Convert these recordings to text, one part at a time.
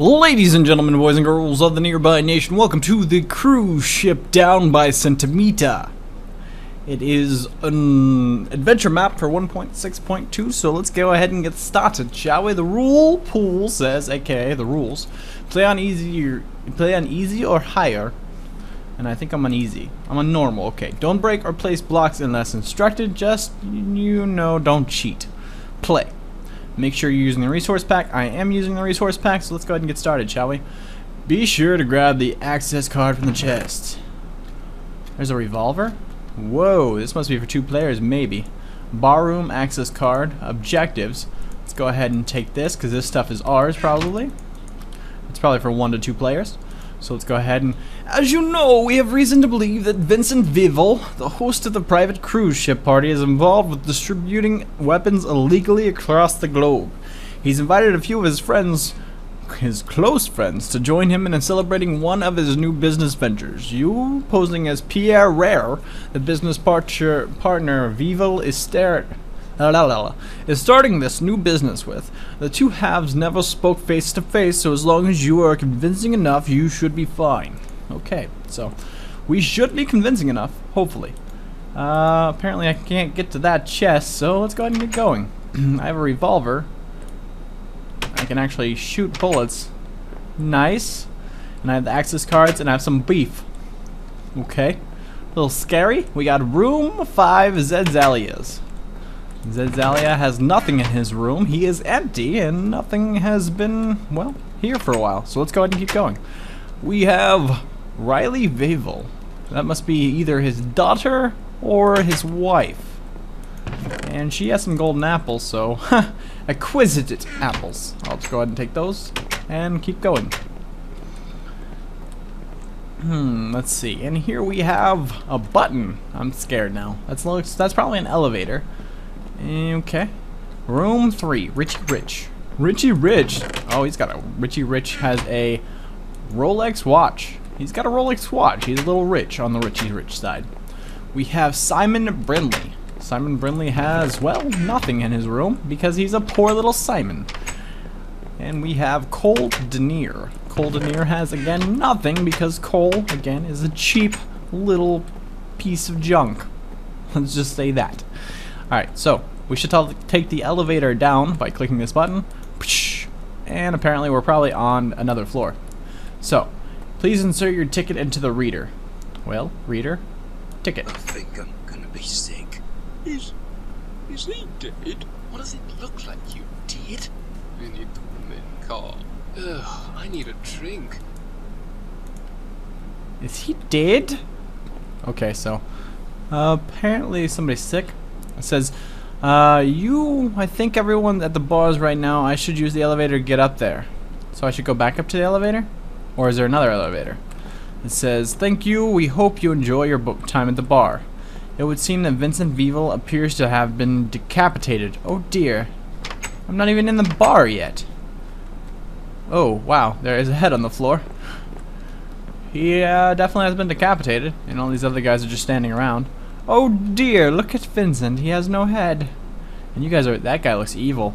Ladies and gentlemen, boys and girls of the nearby nation, welcome to the cruise ship down by Centimita. It is an adventure map for 1.6.2, so let's go ahead and get started, shall we? The rule pool says, aka the rules, play on easy play on easy or higher. And I think I'm on easy. I'm on normal, okay. Don't break or place blocks unless instructed, just, you know, don't cheat. Play. Make sure you're using the resource pack. I am using the resource pack, so let's go ahead and get started, shall we? Be sure to grab the access card from the chest. There's a revolver. Whoa, this must be for two players, maybe. Barroom access card, objectives. Let's go ahead and take this, because this stuff is ours, probably. It's probably for one to two players. So let's go ahead and... As you know, we have reason to believe that Vincent Vivel, the host of the private cruise ship party, is involved with distributing weapons illegally across the globe. He's invited a few of his friends, his close friends, to join him in celebrating one of his new business ventures. You, posing as Pierre Rare, the business partner, partner is stared is starting this new business with. The two halves never spoke face to face, so as long as you are convincing enough, you should be fine. Okay, so we should be convincing enough, hopefully. Uh, apparently I can't get to that chest, so let's go ahead and get going. I have a revolver. I can actually shoot bullets. Nice. And I have the access cards, and I have some beef. Okay. A little scary. We got room 5 Zedzalias. Zedzalia has nothing in his room. He is empty, and nothing has been, well, here for a while. So let's go ahead and keep going. We have Riley Vavel. That must be either his daughter or his wife. And she has some golden apples, so, exquisite apples. I'll just go ahead and take those and keep going. Hmm, let's see. And here we have a button. I'm scared now. That's looks that's probably an elevator. Eh, okay. Room 3, Richie Rich. Richie Rich. Oh, he's got a Richie Rich has a Rolex watch. He's got a Rolex watch. He's a little rich on the Richie Rich side. We have Simon Brindley. Simon Brindley has, well, nothing in his room because he's a poor little Simon. And we have Cole Denier. Cole Denier has, again, nothing because Cole, again, is a cheap little piece of junk. Let's just say that. Alright, so we should take the elevator down by clicking this button. And apparently we're probably on another floor. So, please insert your ticket into the reader. Well, reader, ticket. I think I'm gonna be sick. Is, is he dead? What does it look like, you did? We need the main car. Ugh, I need a drink. Is he dead? Okay, so uh, apparently somebody's sick. It says, uh, you, I think everyone at the bars right now, I should use the elevator to get up there. So I should go back up to the elevator? Or is there another elevator? It says, thank you, we hope you enjoy your book time at the bar. It would seem that Vincent Vivel appears to have been decapitated. Oh dear. I'm not even in the bar yet. Oh, wow, there is a head on the floor. He uh, definitely has been decapitated, and all these other guys are just standing around. Oh dear, look at Vincent. He has no head. And you guys are... That guy looks evil.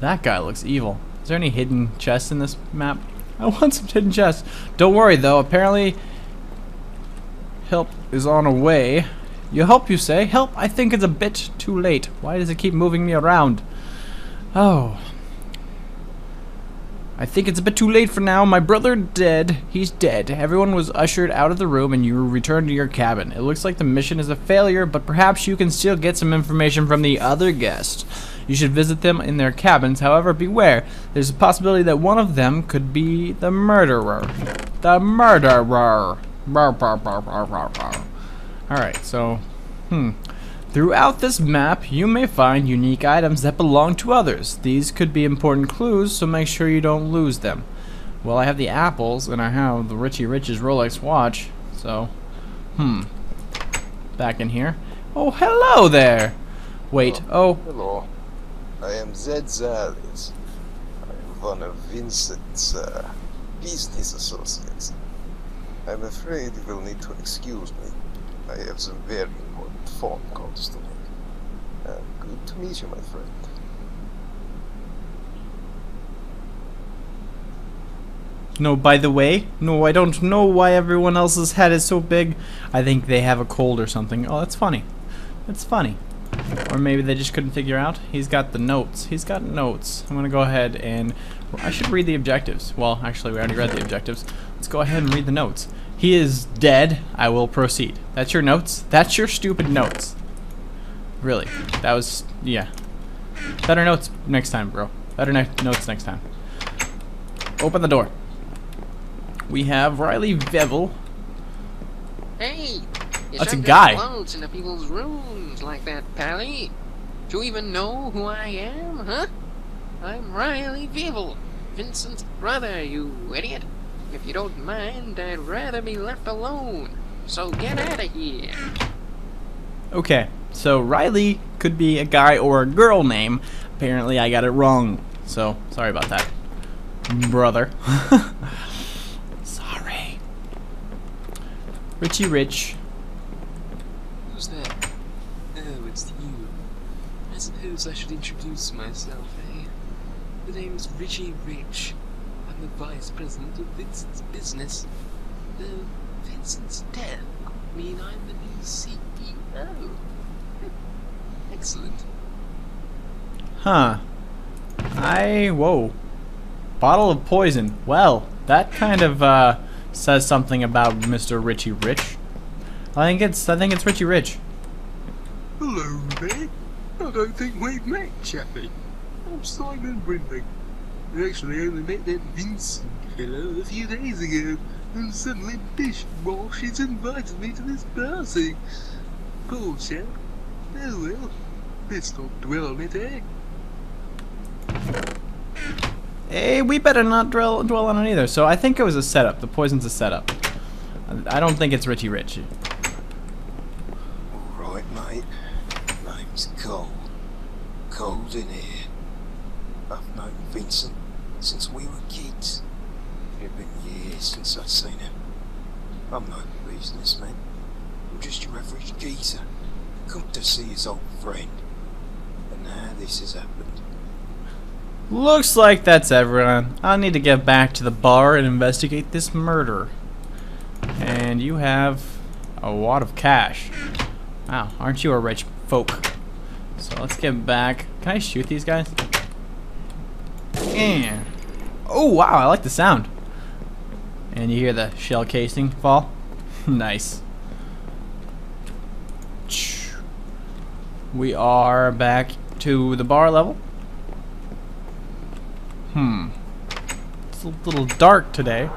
That guy looks evil. Is there any hidden chests in this map? I want some hidden chests. Don't worry, though. Apparently, help is on a way. You help, you say? Help, I think it's a bit too late. Why does it keep moving me around? Oh. I think it's a bit too late for now. My brother dead. He's dead. Everyone was ushered out of the room and you returned to your cabin. It looks like the mission is a failure, but perhaps you can still get some information from the other guests. You should visit them in their cabins. However, beware. There's a possibility that one of them could be the murderer. The murderer. Alright, so, hmm. Throughout this map, you may find unique items that belong to others. These could be important clues, so make sure you don't lose them. Well, I have the apples, and I have the Richie Rich's Rolex watch, so, hmm. Back in here. Oh, hello there! Wait, oh. Hello. I am Zed Zalis. I am one of Vincent's uh, business associates. I'm afraid you will need to excuse me. I have some very important to make. Uh, good to meet you, my friend. No, by the way, no, I don't know why everyone else's head is so big. I think they have a cold or something. Oh, that's funny. That's funny. Or maybe they just couldn't figure out. He's got the notes. He's got notes. I'm gonna go ahead and I should read the objectives. Well, actually, we already read the objectives. Let's go ahead and read the notes. He is dead. I will proceed. That's your notes. That's your stupid notes. Really, that was yeah. Better notes next time, bro. Better ne notes next time. Open the door. We have Riley Vevel. Hey! That's a guy. clothes into people's rooms like that, Pally. Do you even know who I am, huh? I'm Riley Vevel, Vincent's brother, you idiot. If you don't mind, I'd rather be left alone. So get out of here. Okay, so Riley could be a guy or a girl name. Apparently, I got it wrong. So sorry about that, brother. sorry. Richie Rich. Who's that? Oh, it's you. I suppose I should introduce myself, eh? The name's Richie Rich. I'm the vice president of Vincent's business. Though Vincent's death could mean I'm the new CEO. Excellent. Huh. I whoa. Bottle of poison. Well, that kind of uh, says something about Mr. Richie Rich. I think it's I think it's Richie Rich. Hello there. I don't think we've met, Chappie. I'm Simon Brindley. I actually only met that Vincent fellow a few days ago, and suddenly Bish Bosh has invited me to this party. Poor chap. Oh well, let's not dwell on it, eh? Hey, we better not dwell, dwell on it either. So I think it was a setup. The poison's a setup. I don't think it's Richie Rich. Alright, mate. Name's Cole. Cold in here. I've known Vincent since we were kids. It's been years since I've seen him. I'm no businessman. I'm just your average geezer. Come to see his old friend. And now this has happened. Looks like that's everyone. I need to get back to the bar and investigate this murder. And you have a wad of cash. Wow, aren't you a rich folk? So let's get back. Can I shoot these guys? Yeah. Oh wow, I like the sound. And you hear the shell casing fall? nice. We are back to the bar level. Hmm. It's a little dark today.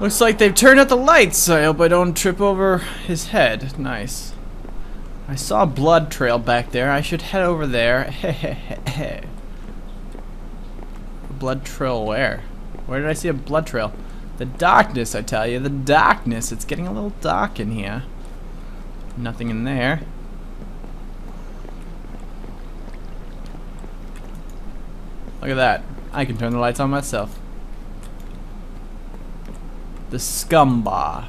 Looks like they've turned out the lights. I hope I don't trip over his head. Nice. I saw a blood trail back there. I should head over there. blood trail where? Where did I see a blood trail? The darkness, I tell you. The darkness. It's getting a little dark in here. Nothing in there. Look at that. I can turn the lights on myself. The scum bar.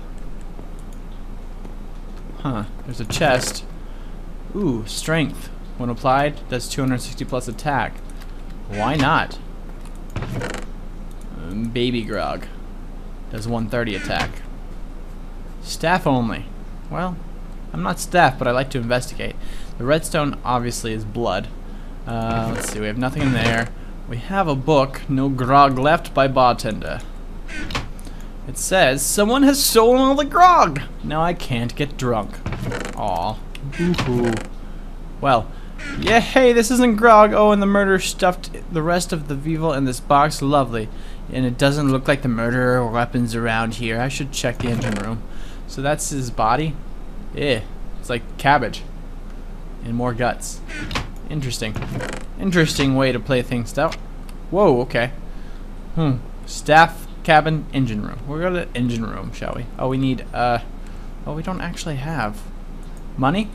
Huh. There's a chest. Ooh, strength. When applied, does 260 plus attack. Why not? Um, baby grog. Does 130 attack. Staff only. Well, I'm not staff, but I like to investigate. The redstone obviously is blood. Uh, let's see, we have nothing in there. We have a book, No Grog Left by Bartender. It says, someone has stolen all the grog! Now I can't get drunk. Aw. Boo-hoo. Well, yeah, hey, this isn't grog. Oh, and the murderer stuffed the rest of the Vival in this box. Lovely. And it doesn't look like the murderer or weapons around here. I should check the engine room. So that's his body? Yeah. It's like cabbage. And more guts. Interesting. Interesting way to play things out. Whoa, okay. Hmm. Staff, cabin, engine room. We'll go to the engine room, shall we? Oh, we need, uh... Oh, we don't actually have... Money?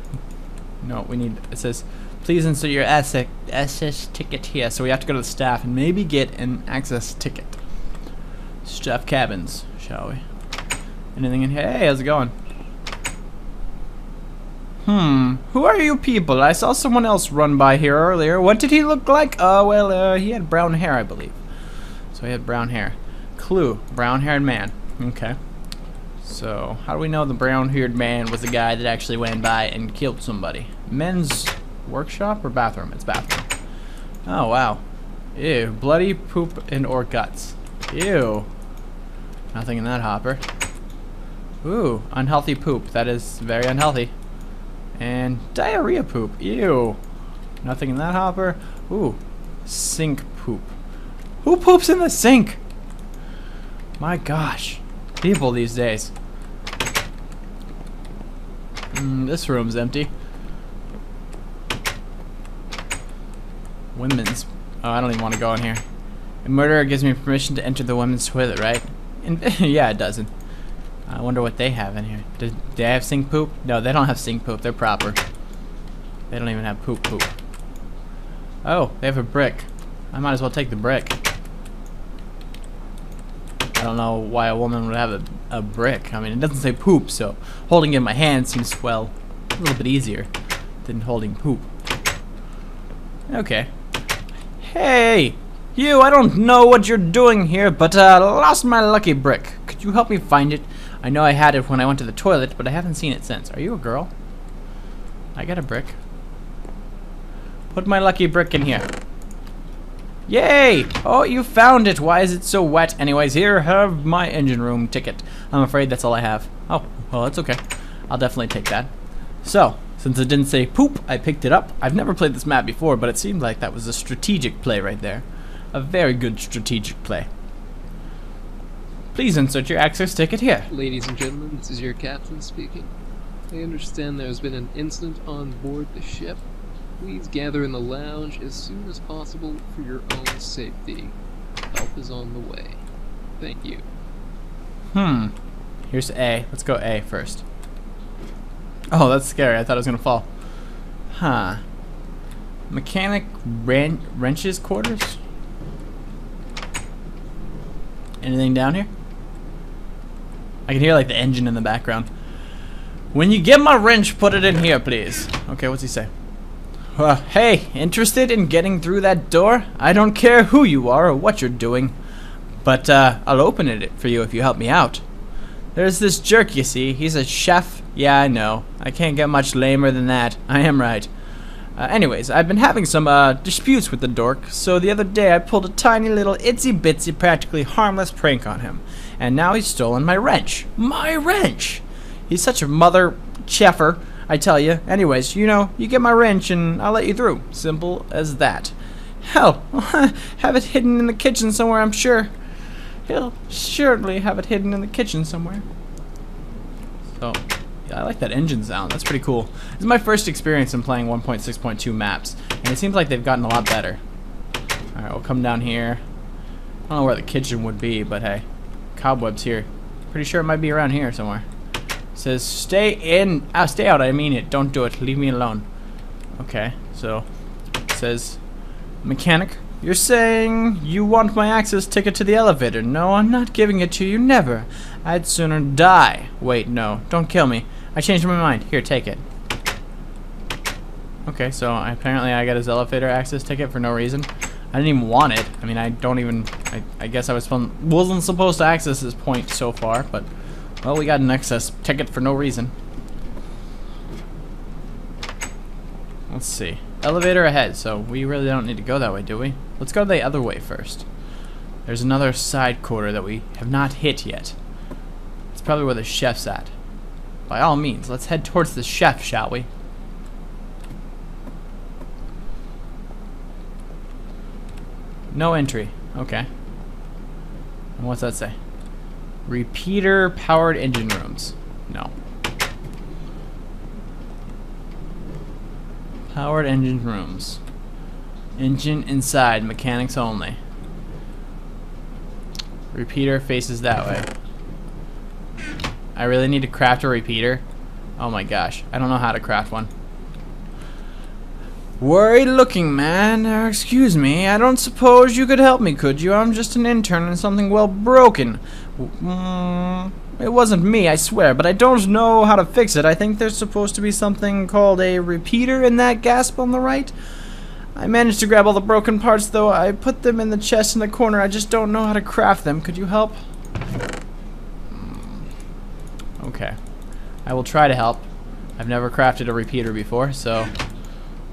No, we need... It says, please insert your SS, ticket here. So we have to go to the staff and maybe get an access ticket. Staff cabins, shall we? Anything in here? Hey, how's it going? Hmm. Who are you people? I saw someone else run by here earlier. What did he look like? Uh, well, uh, he had brown hair, I believe. So he had brown hair. clue. Brown-haired man. Okay. So, how do we know the brown-haired man was the guy that actually went by and killed somebody? Men's workshop or bathroom? It's bathroom. Oh, wow. Ew. Bloody poop and or guts. Ew. Nothing in that hopper. Ooh, unhealthy poop. That is very unhealthy. And diarrhea poop. Ew. Nothing in that hopper. Ooh, sink poop. Who poops in the sink? My gosh. People these days. Mm, this room's empty. Women's. Oh, I don't even want to go in here. A murderer gives me permission to enter the women's toilet, right? And yeah, it doesn't. I wonder what they have in here. Do, do they have sink poop? No, they don't have sink poop. They're proper. They don't even have poop poop. Oh, they have a brick. I might as well take the brick. I don't know why a woman would have a, a brick. I mean, it doesn't say poop, so holding it in my hand seems, well, a little bit easier than holding poop. Okay. Hey! You, I don't know what you're doing here, but uh, lost my lucky brick. Could you help me find it? I know I had it when I went to the toilet, but I haven't seen it since. Are you a girl? I got a brick. Put my lucky brick in here. Yay! Oh, you found it. Why is it so wet? Anyways, here, have my engine room ticket. I'm afraid that's all I have. Oh, well, that's okay. I'll definitely take that. So, since it didn't say poop, I picked it up. I've never played this map before, but it seemed like that was a strategic play right there. A very good strategic play. Please insert your access ticket here. Ladies and gentlemen, this is your captain speaking. I understand there has been an incident on board the ship. Please gather in the lounge as soon as possible for your own safety. Help is on the way. Thank you. Hmm. Here's A. Let's go A first. Oh, that's scary. I thought I was gonna fall. Huh. Mechanic wrenches quarters? Anything down here? I can hear like the engine in the background. When you get my wrench, put it in here, please. Okay, what's he say? Uh, hey, interested in getting through that door? I don't care who you are or what you're doing. But, uh, I'll open it for you if you help me out. There's this jerk, you see. He's a chef. Yeah, I know. I can't get much lamer than that. I am right. Uh, anyways, I've been having some uh, disputes with the dork, so the other day I pulled a tiny little itsy bitsy, practically harmless prank on him. And now he's stolen my wrench. My wrench! He's such a mother cheffer, I tell you. Anyways, you know, you get my wrench and I'll let you through. Simple as that. Hell, have it hidden in the kitchen somewhere, I'm sure. He'll surely have it hidden in the kitchen somewhere. So, yeah, I like that engine sound. That's pretty cool. This is my first experience in playing 1.6.2 maps, and it seems like they've gotten a lot better. Alright, we'll come down here. I don't know where the kitchen would be, but hey. Cobwebs here. Pretty sure it might be around here somewhere. It says, stay in, ah, stay out, I mean it. Don't do it. Leave me alone. Okay, so, it says, mechanic, you're saying you want my access ticket to the elevator. No, I'm not giving it to you, never. I'd sooner die. Wait, no, don't kill me. I changed my mind. Here, take it. Okay, so apparently I got his elevator access ticket for no reason. I didn't even want it. I mean, I don't even... I, I guess I was wasn't supposed to access this point so far, but... Well, we got an access ticket for no reason. Let's see. Elevator ahead, so we really don't need to go that way, do we? Let's go the other way first. There's another side quarter that we have not hit yet. It's probably where the chef's at. By all means, let's head towards the chef, shall we? No entry. Okay. And what's that say? Repeater powered engine rooms. No. Powered engine rooms. Engine inside, mechanics only. Repeater faces that way. I really need to craft a repeater. Oh my gosh, I don't know how to craft one. Worried looking man, uh, excuse me, I don't suppose you could help me, could you? I'm just an intern and something well broken. Mm, it wasn't me, I swear, but I don't know how to fix it. I think there's supposed to be something called a repeater in that gasp on the right. I managed to grab all the broken parts, though. I put them in the chest in the corner. I just don't know how to craft them. Could you help? Hmm. Okay. I will try to help. I've never crafted a repeater before, so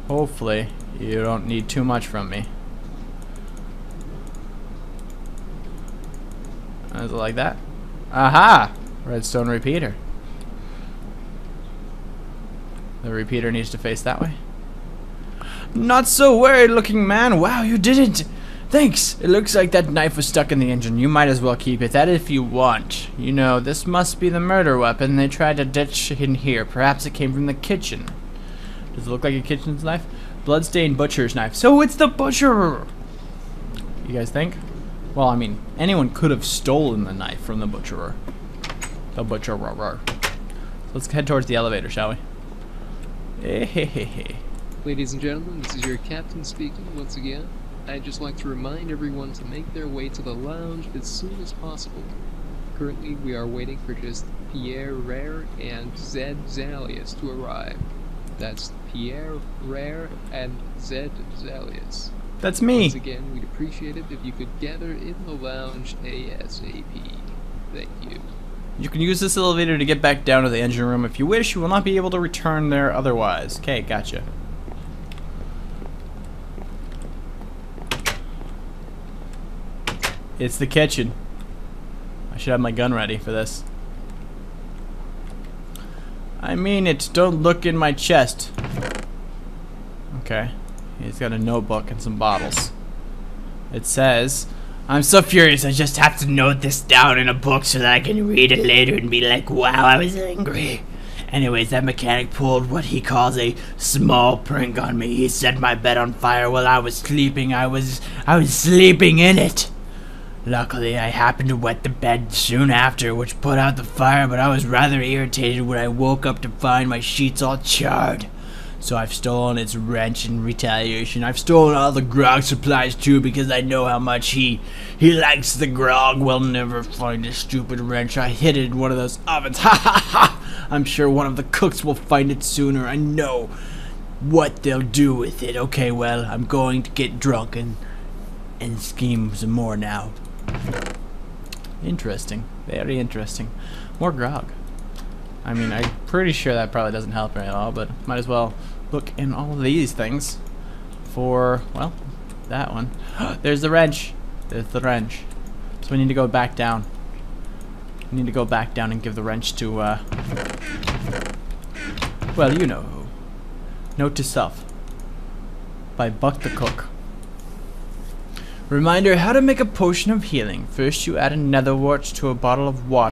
hopefully you don't need too much from me. Is it like that? Aha! Redstone repeater. The repeater needs to face that way. Not so worried looking man. Wow, you did it. Thanks. It looks like that knife was stuck in the engine. You might as well keep it. That if you want. You know, this must be the murder weapon they tried to ditch in here. Perhaps it came from the kitchen. Does it look like a kitchen's knife? Bloodstained butcher's knife. So it's the butcher! You guys think? Well, I mean, anyone could have stolen the knife from the butcherer. The butcherer. Let's head towards the elevator, shall we? Eh, hey, hey, hey, hey. Ladies and gentlemen, this is your captain speaking once again. I'd just like to remind everyone to make their way to the lounge as soon as possible. Currently, we are waiting for just Pierre Rare and Zed Zalius to arrive. That's Pierre Rare and Zed Zalius. That's me. Once again, we'd appreciate it if you could gather in the lounge ASAP. Thank you. You can use this elevator to get back down to the engine room if you wish. You will not be able to return there otherwise. Okay, gotcha. It's the kitchen. I should have my gun ready for this. I mean it. Don't look in my chest. Okay. He's got a notebook and some bottles. It says, I'm so furious I just have to note this down in a book so that I can read it later and be like, wow, I was angry. Anyways, that mechanic pulled what he calls a small prank on me. He set my bed on fire while I was sleeping. I was I was sleeping in it. Luckily, I happened to wet the bed soon after, which put out the fire, but I was rather irritated when I woke up to find my sheets all charred. So I've stolen its wrench in retaliation. I've stolen all the grog supplies too because I know how much he he likes the grog. We'll never find his stupid wrench. I hid it in one of those ovens. Ha ha ha! I'm sure one of the cooks will find it sooner. I know what they'll do with it. Okay, well, I'm going to get drunk and and scheme some more now. Interesting. Very interesting. More grog. I mean, I'm pretty sure that probably doesn't help at all, but might as well look in all of these things for, well, that one. There's the wrench. There's the wrench. So we need to go back down. We need to go back down and give the wrench to, uh, well, you know who. Note to self. By Buck the Cook. Reminder how to make a potion of healing. First you add a nether wart to a bottle of water.